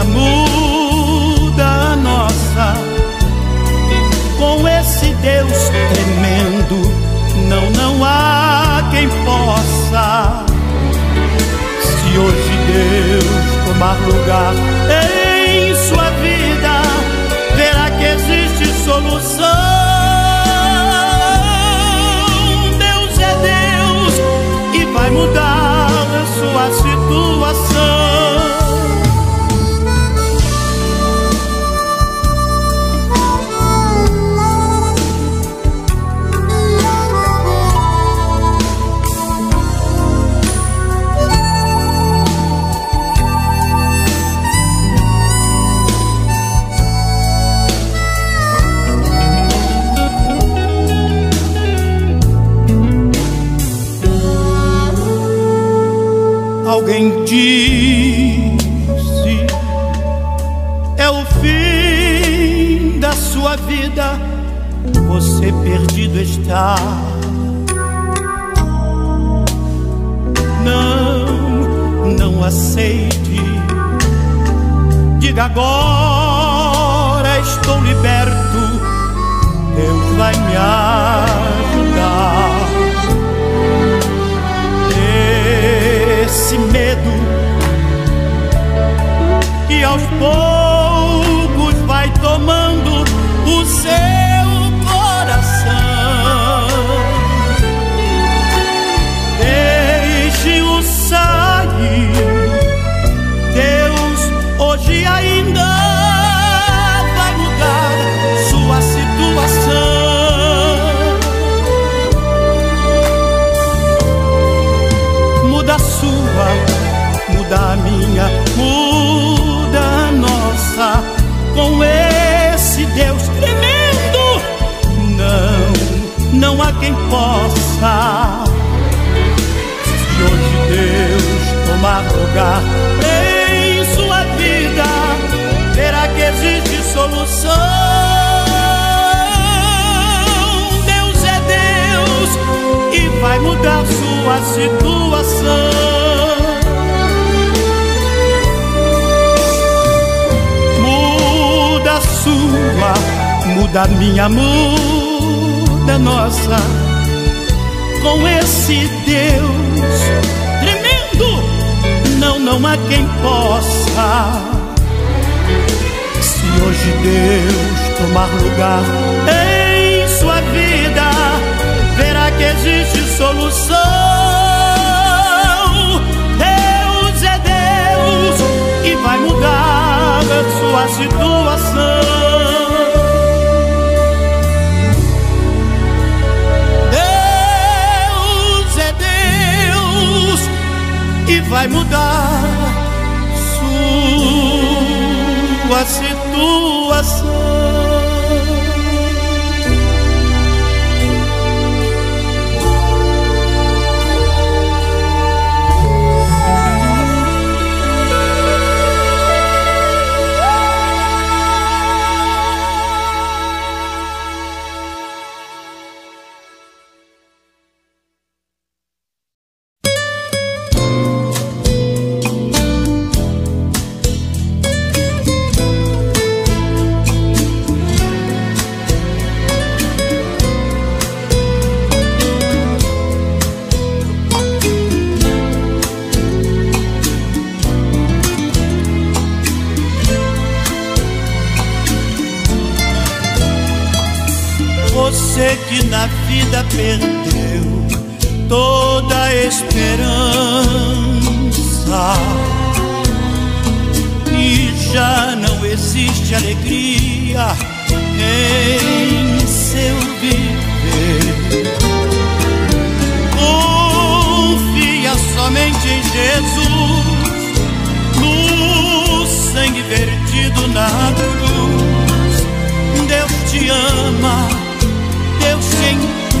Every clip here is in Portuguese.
minha muda a nossa. Com esse Deus tremendo, não, não há quem possa. Se hoje Deus tomar lugar em sua vida, verá que existe solução. mudar a sua situação. Alguém disse é o fim da sua vida, você perdido está. Não, não aceite. Diga agora estou liberto. Deus vai me ajudar. Medo. Que aos poucos lugar em sua vida, verá que existe solução. Deus é Deus e vai mudar sua situação. sua, muda minha, muda nossa. Com esse Deus não, há quem possa. Se hoje Deus tomar lugar em sua vida, verá que existe solução. Deus é Deus e vai mudar a sua situação. Vai mudar sua situação. na vida perdeu toda a esperança e já não existe alegria em seu viver. Confia somente em Jesus, no sangue vertido na cruz. Deus te ama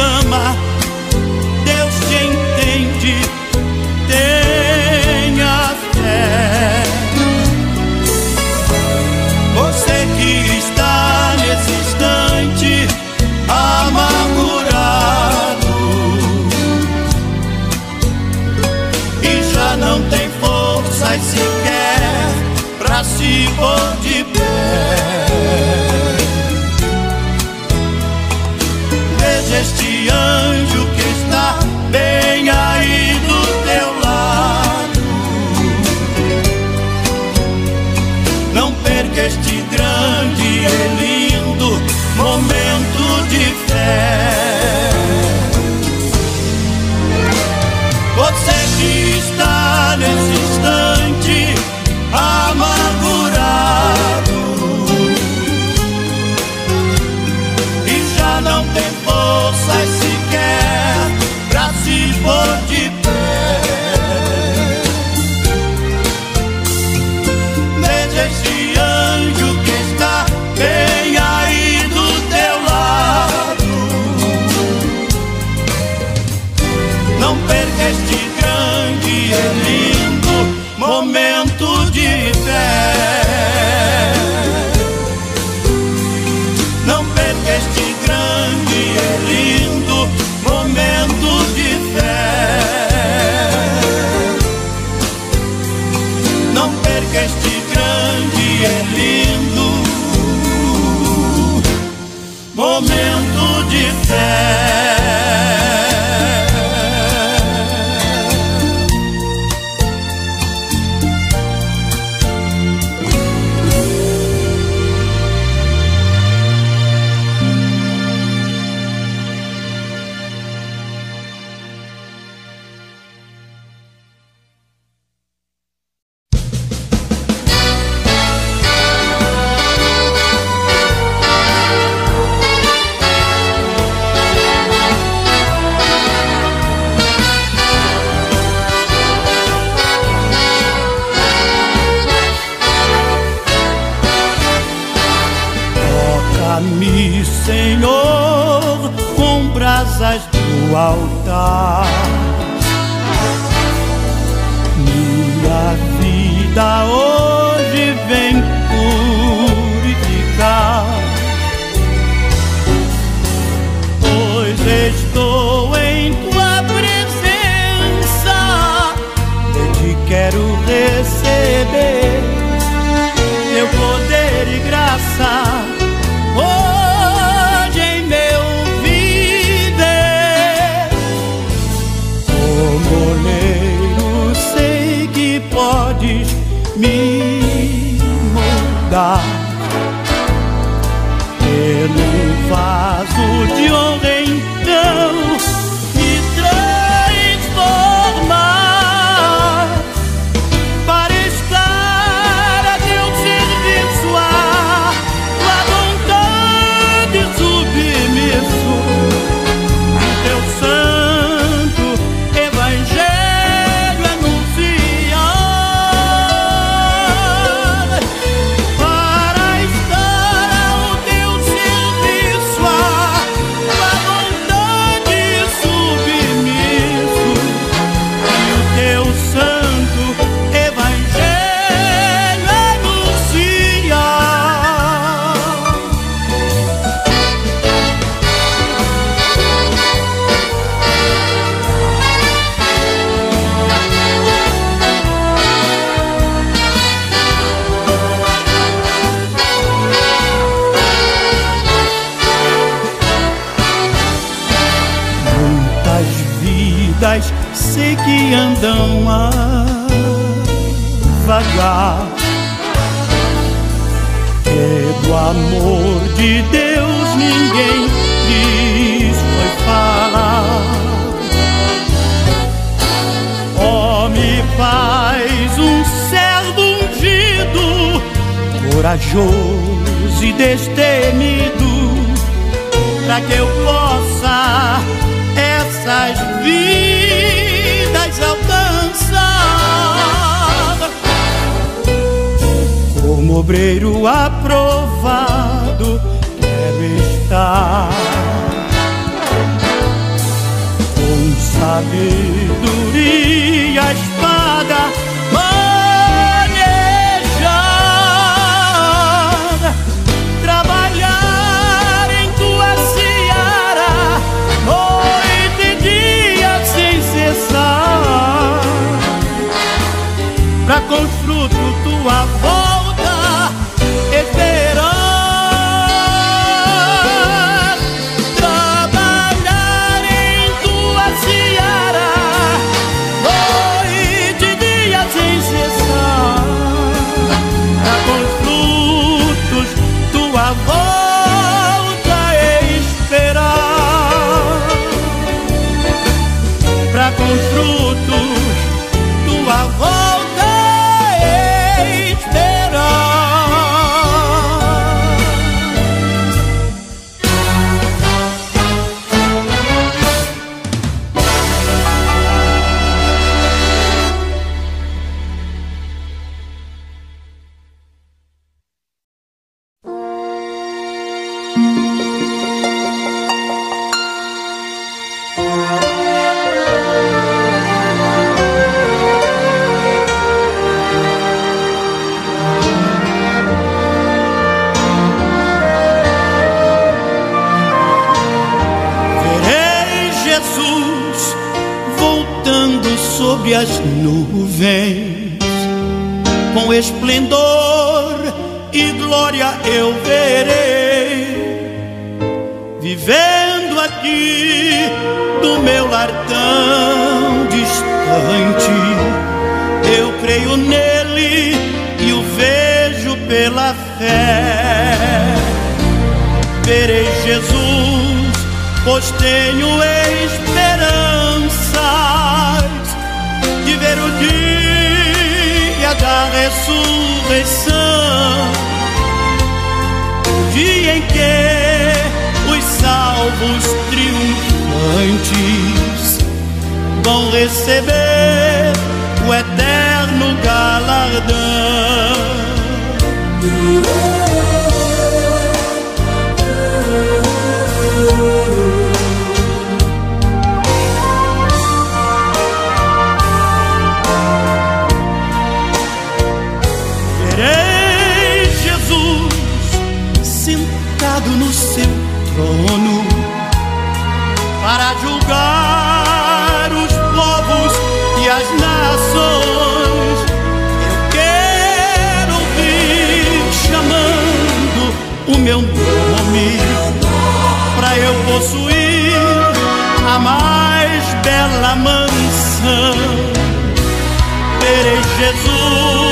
ama, momento de fé. Jesus,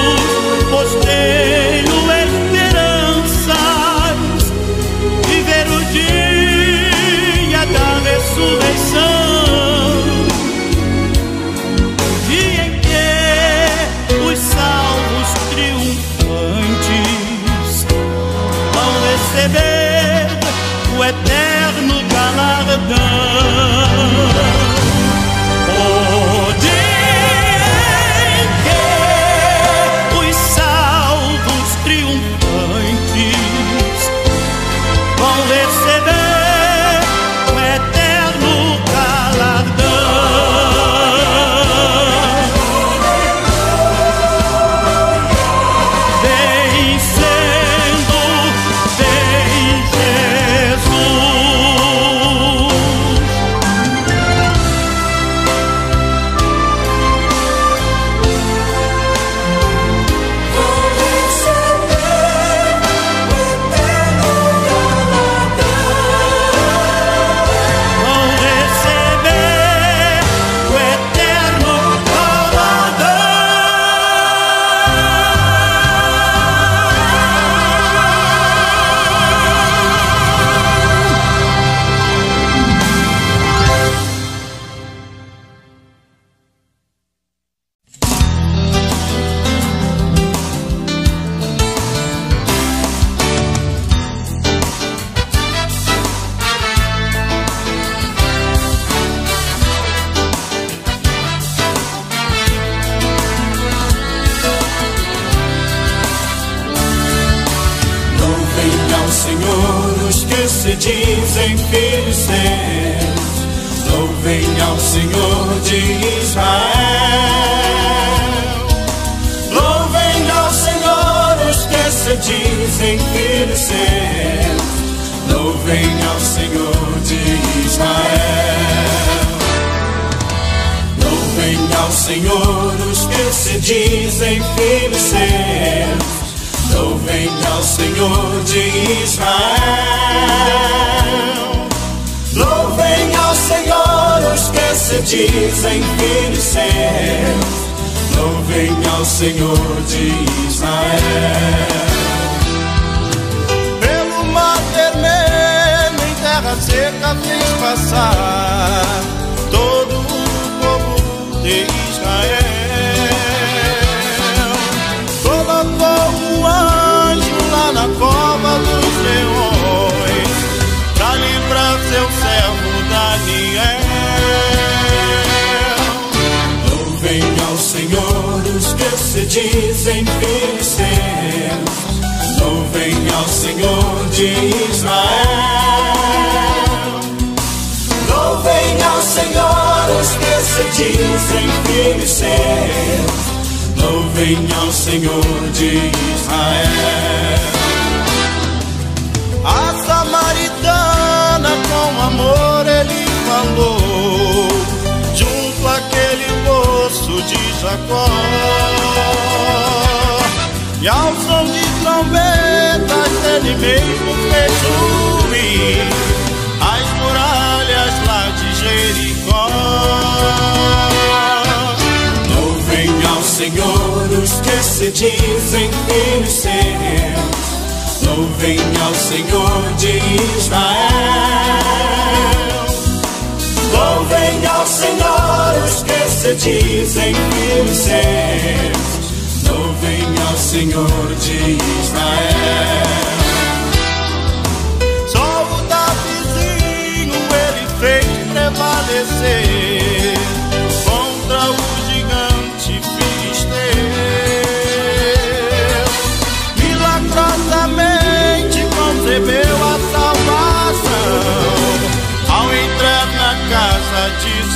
de Israel. A samaritana com amor ele falou Junto àquele poço de Jacó. E ao som de trombetas ele mesmo fez As muralhas lá de Jericó. Louvem ao Senhor se dizem filhos seus. Louvem ao Senhor de Israel. Louvem ao Senhor os que se dizem filhos seus. Louvem ao Senhor de Israel.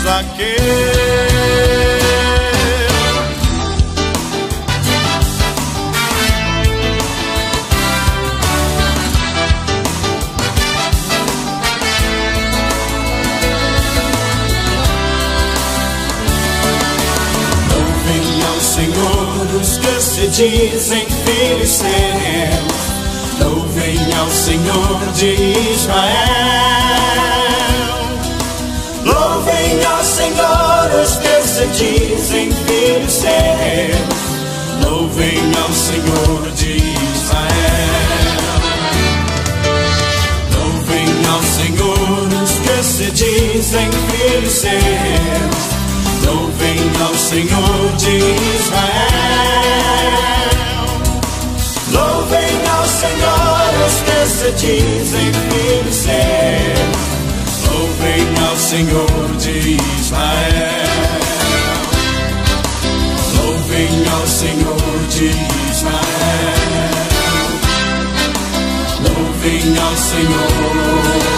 Zaqueu. Louvem ao Senhor os que se dizem filhos seus. Louvem ao Senhor de Israel. Seus. Louvem ao Senhor de Israel. Louvem ao Senhor os que se dizem filhos seus. Louvem ao Senhor de Israel. Louvem ao Senhor os que se dizem filhos seus. Louvem ao Senhor de Israel. Ao Senhor de Israel. Louvem ao Senhor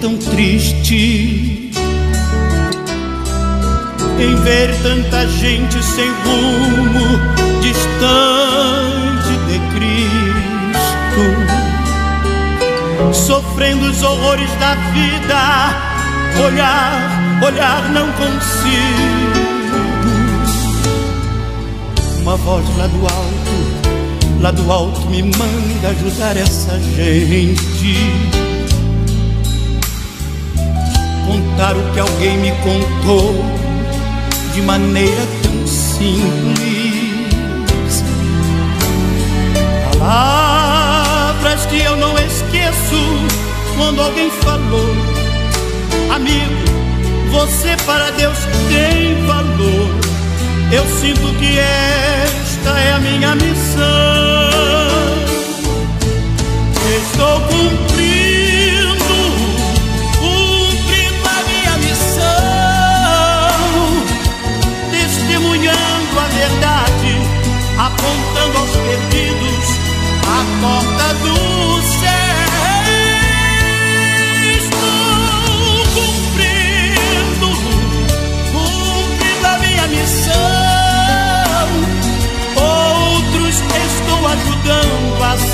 tão triste em ver tanta gente sem rumo distante de Cristo, sofrendo os horrores da vida, olhar, olhar não consigo. Uma voz lá do alto, lá do alto me manda ajudar essa gente contar o que alguém me contou de maneira tão simples. Palavras que eu não esqueço quando alguém falou, amigo, você para Deus tem valor. Eu sinto que esta é a minha missão. Estou cumprindo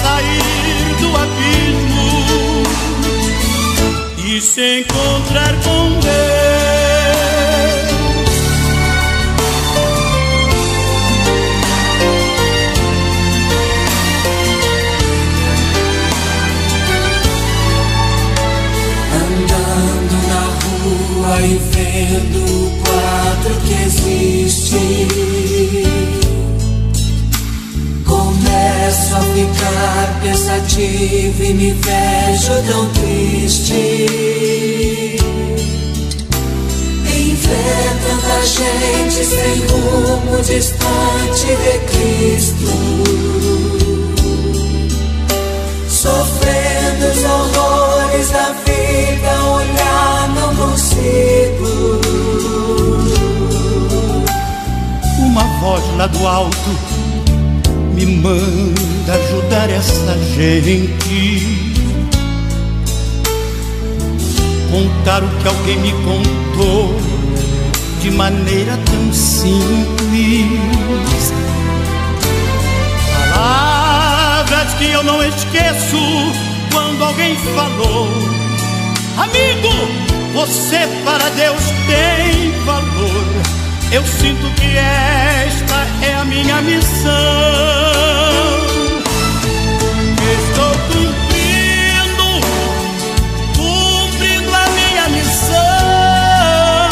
sair do abismo e se encontrar com Deus. e vendo o quadro que existe. Começo a ficar pensativo e me vejo tão triste. Em ver tanta gente sem rumo, distante de Cristo. Sofrendo os horrores da vida, olhar não consigo. Uma voz lá do alto me manda ajudar essa gente. Contar o que alguém me contou de maneira tão simples. Palavras que eu não esqueço quando alguém falou. Amigo, você para Deus tem valor. Eu sinto que esta é a minha missão. Estou cumprindo, cumprindo a minha missão,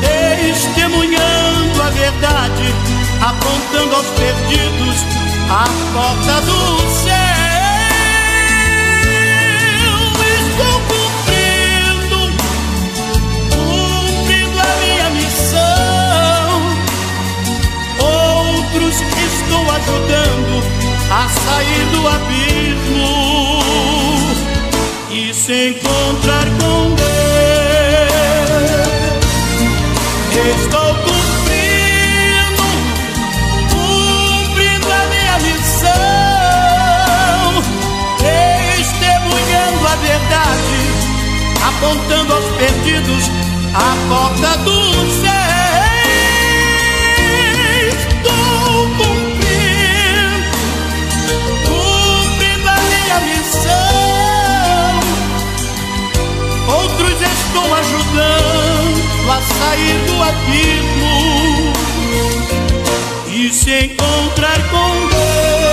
testemunhando a verdade, apontando aos perdidos a porta do céu. Estou cumprindo, cumprindo a minha missão. Outros estou ajudando a sair do abismo e se encontrar com Deus. Estou cumprindo, cumprindo a minha missão, testemunhando a verdade, apontando aos perdidos a porta do estou ajudando a sair do abismo e se encontrar com Deus.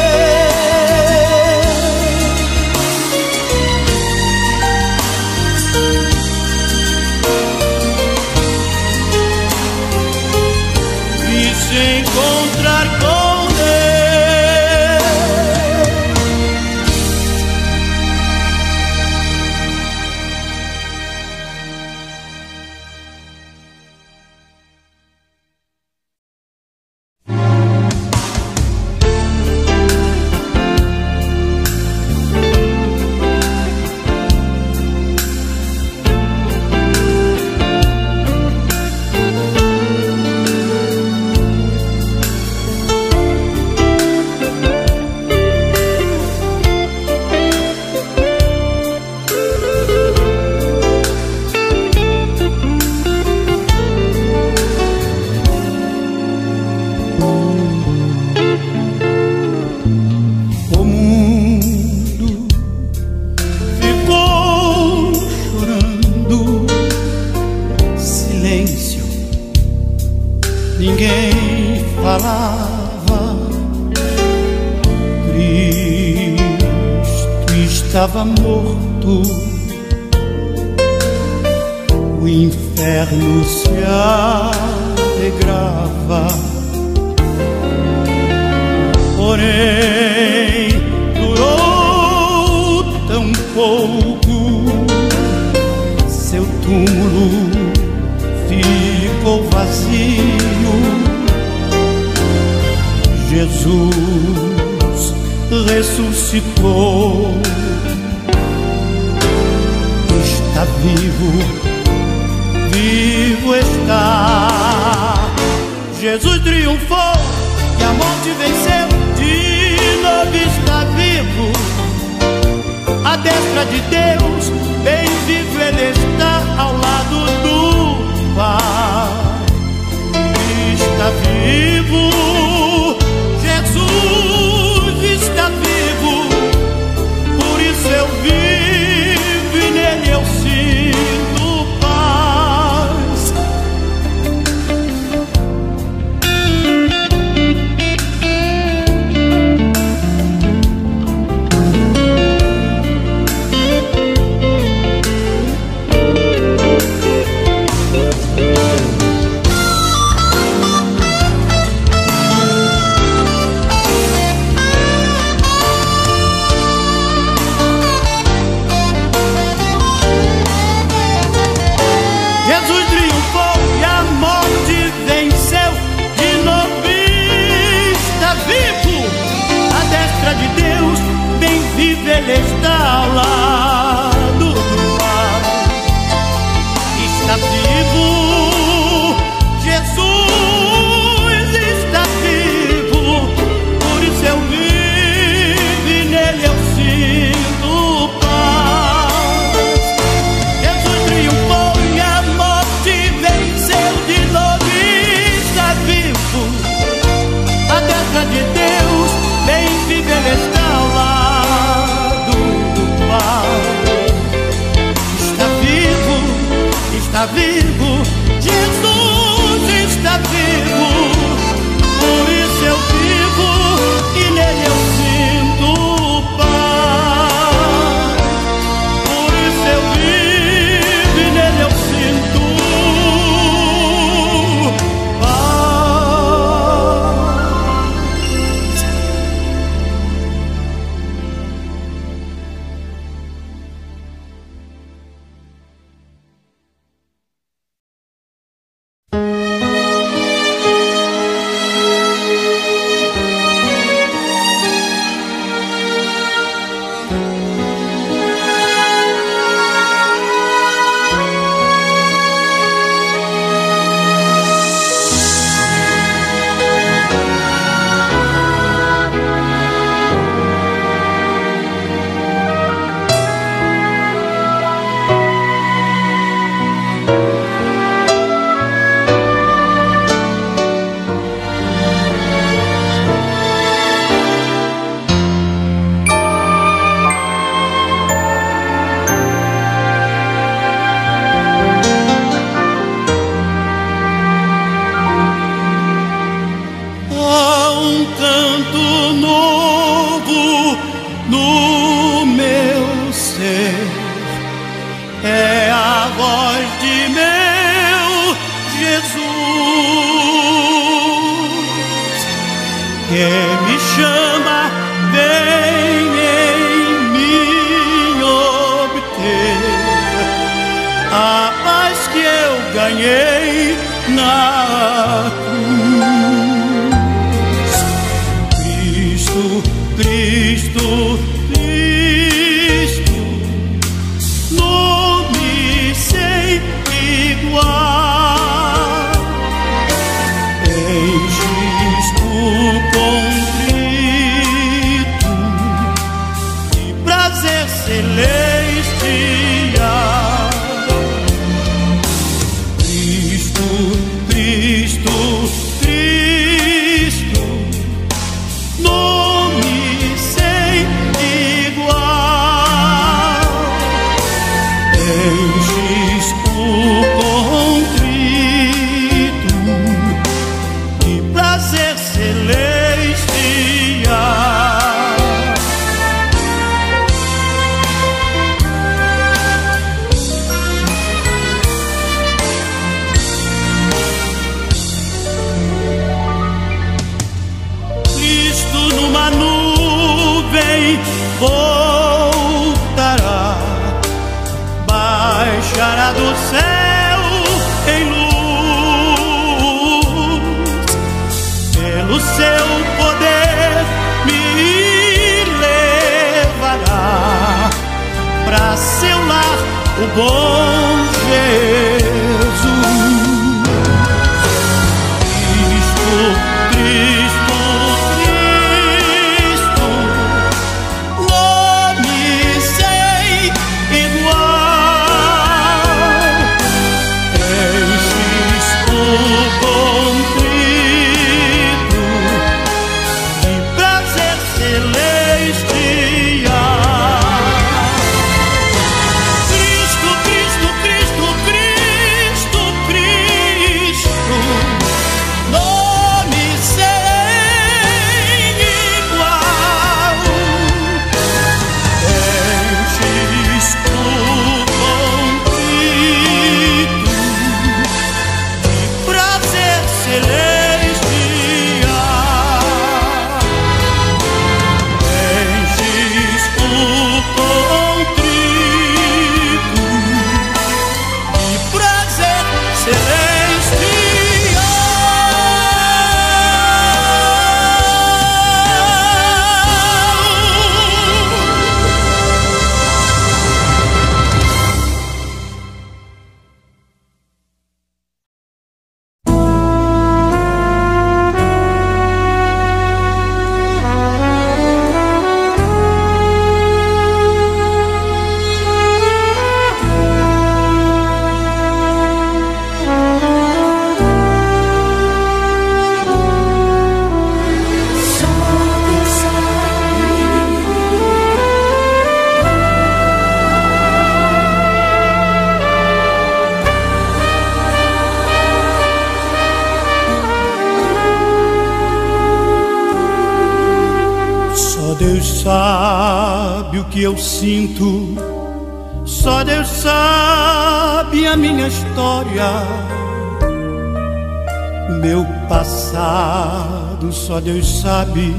Só Deus sabe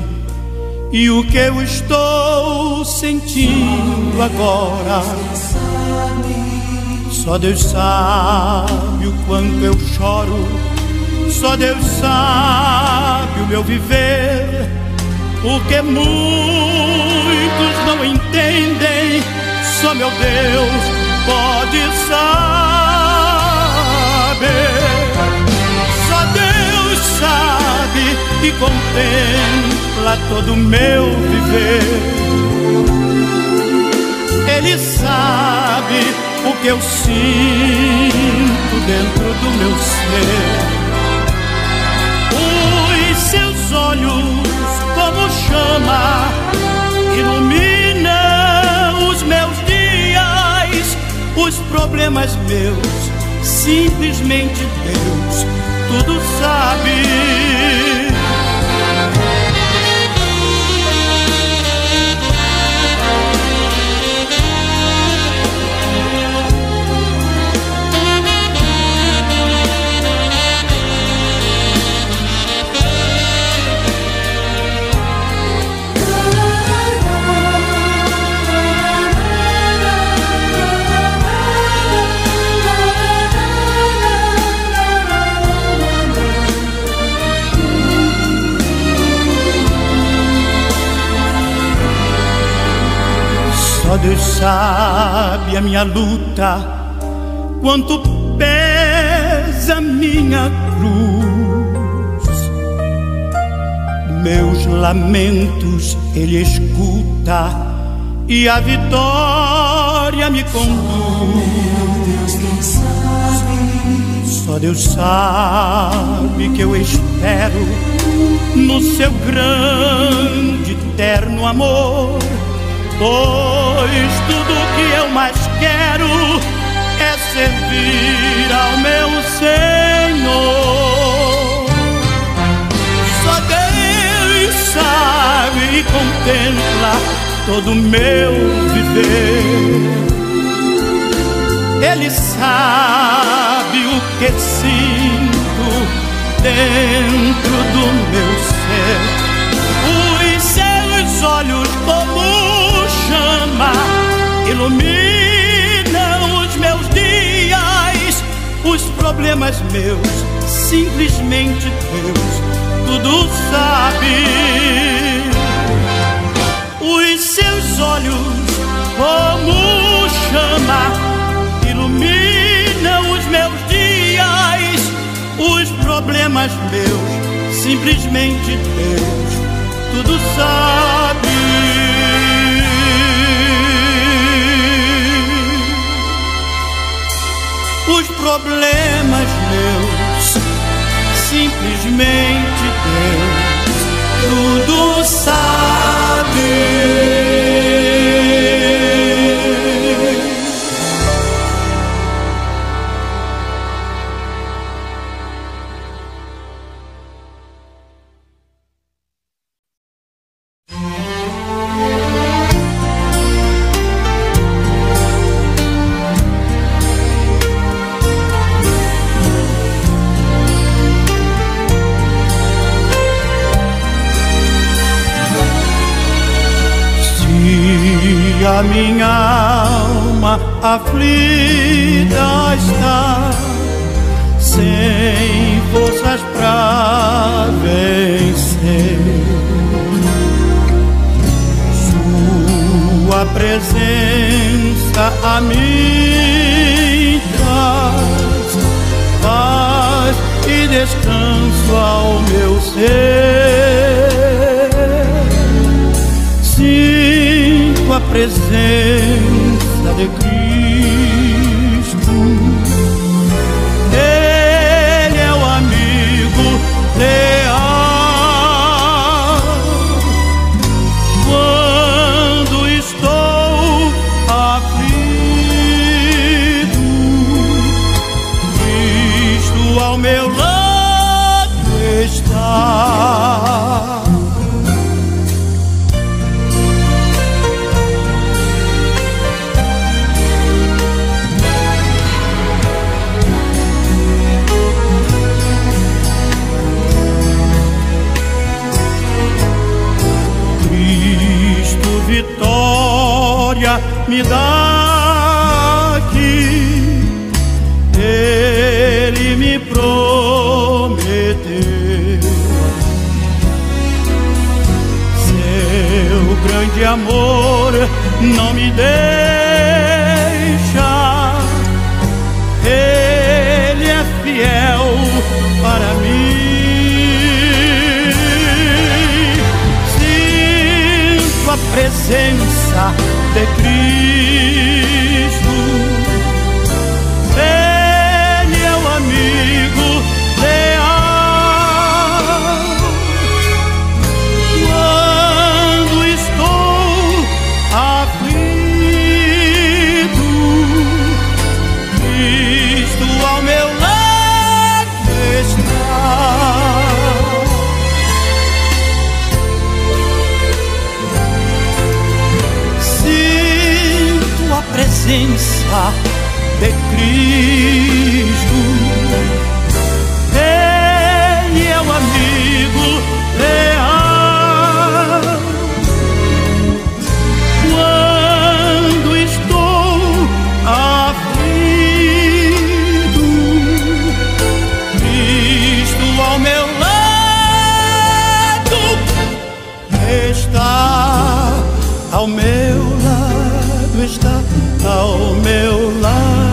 e o que eu estou sentindo agora. Só Deus sabe o quanto eu choro. Só Deus sabe o meu viver, porque muito muitos não entendem, só meu Deus pode saber. Sabe e contempla todo o meu viver. Ele sabe o que eu sinto dentro do meu ser. Os seus olhos como chama ilumina os meus dias, os problemas meus, simplesmente Deus tudo sabe. Deus sabe a minha luta, quanto pesa minha cruz. Meus lamentos Ele escuta e a vitória me conduz. Só Deus sabe que eu espero no seu grande, eterno amor Pois tudo que eu mais quero é servir ao meu Senhor. Só Deus sabe e contempla todo o meu viver. Ele sabe o que sinto dentro do meu ser. Os seus olhos como chama, ilumina os meus dias, os problemas meus, simplesmente Deus tudo sabe. Os seus olhos, como chama, iluminam os meus dias, os problemas meus, simplesmente Deus, tudo sabe. Problemas meus, simplesmente Deus, tudo sabe. Aflita está, sem forças pra vencer. Sua presença a mim traz paz e descanso ao meu ser. tua presença de Cristo. Está ao meu lado está ao meu lado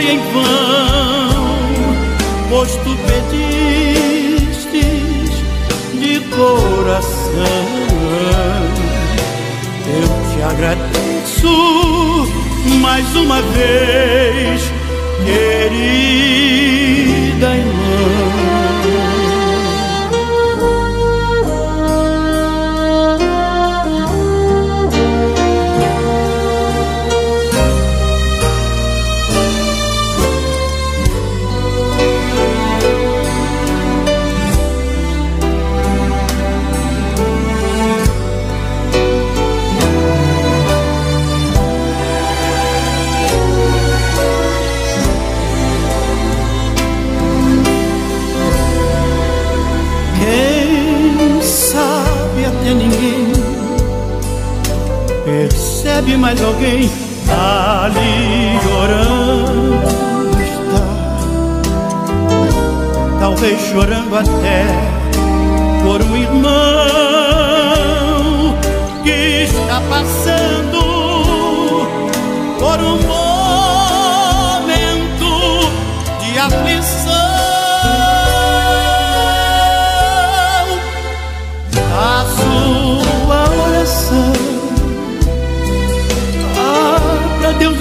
foi em vão, pois tu pedistes de coração. Eu te agradeço mais uma vez, querida irmã. Percebe mais alguém ali orando está. Talvez chorando até por um irmão que está passando por um momento de aflição.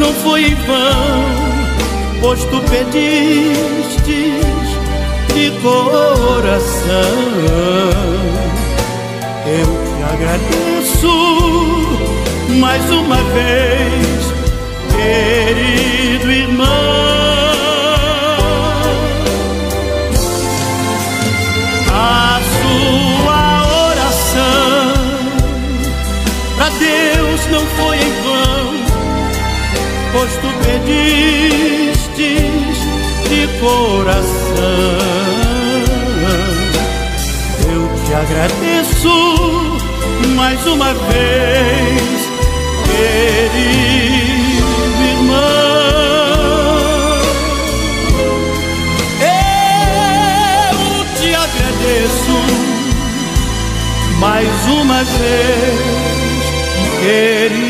Não foi em vão, pois tu pedistes de coração. Eu te agradeço mais uma vez, querido irmão. Uma vez, querido irmão. Eu te agradeço mais uma vez, querido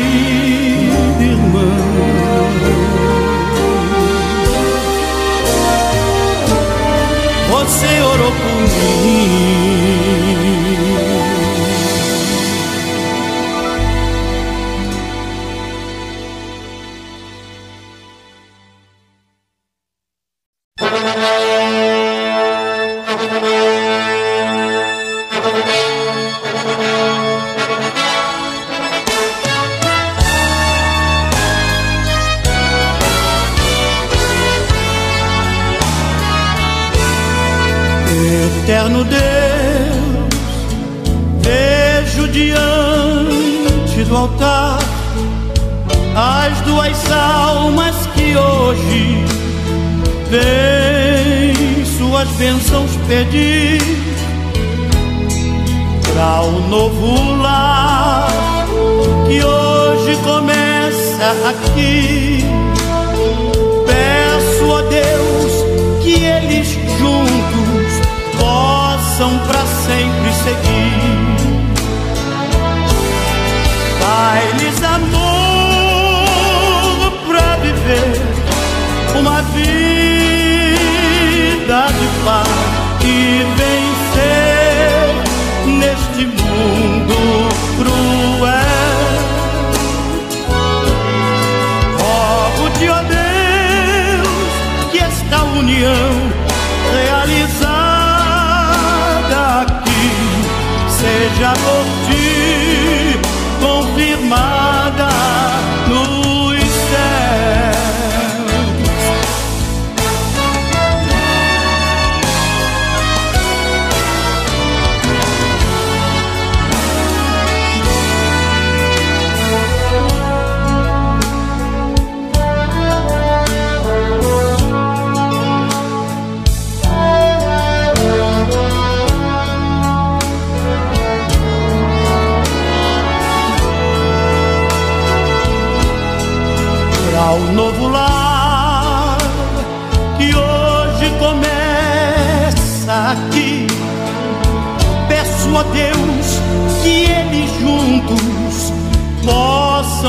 seja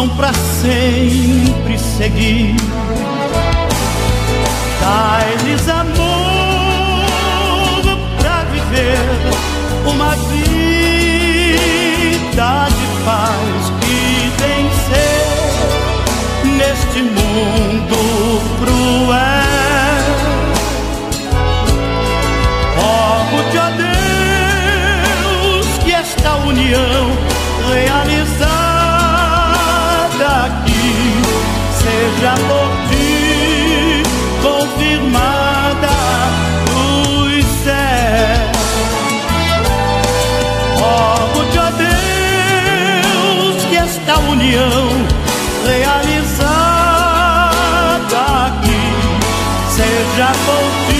possam para sempre seguir. Dá-lhes amor para viver uma esta união realizada aqui. Seja por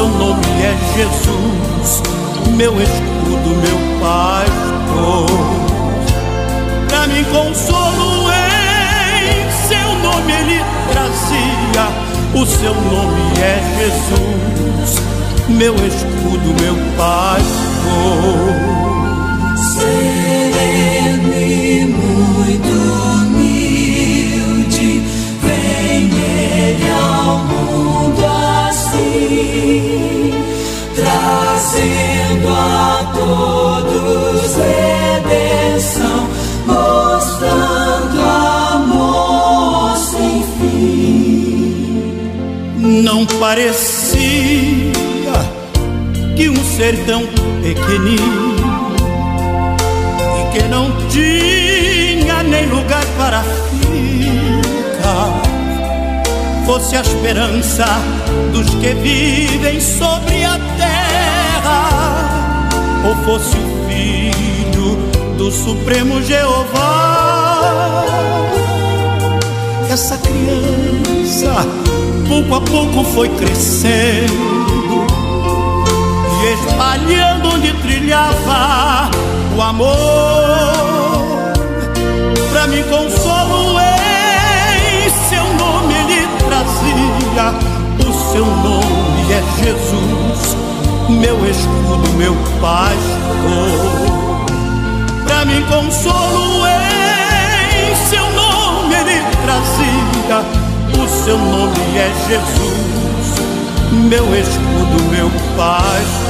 Seu nome é Jesus, meu escudo, meu pastor. Pra mim consolo em seu nome ele trazia. O seu nome é Jesus, meu escudo, meu pastor. Sereno e muito trazendo a todos redenção, mostrando amor sem fim. Não parecia que um ser tão pequenino fosse a esperança dos que vivem sobre a terra ou fosse o filho do Supremo Jeová essa criança pouco a pouco foi crescendo e espalhando onde trilhava o amor. Pra mim consolo O seu nome é Jesus, meu escudo, meu pastor. mim consolo em seu nome ele trazia. O seu nome é Jesus, meu escudo, meu pastor.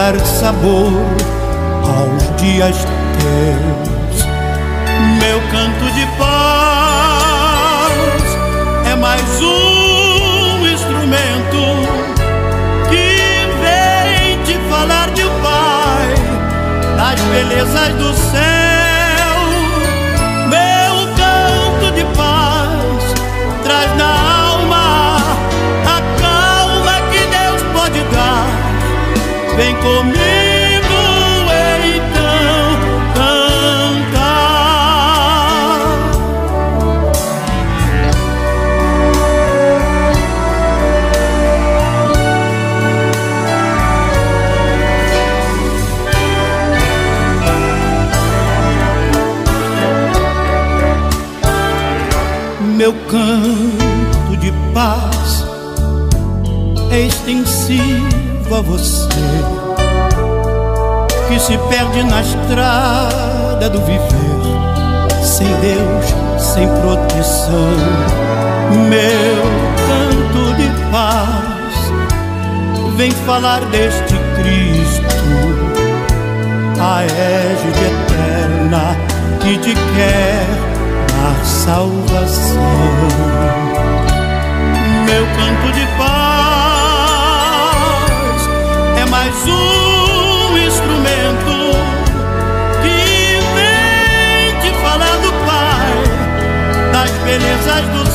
Dar sabor aos dias teus Meu canto de paz mais um instrumento que vem te falar de Pai, das belezas do céu. Meu canto de paz é extensivo a você que se perde na estrada do viver, sem Deus, sem proteção. Meu canto de paz vem falar deste Cristo, a égide eterna que te quer a salvação. Meu canto de paz é mais um belezas do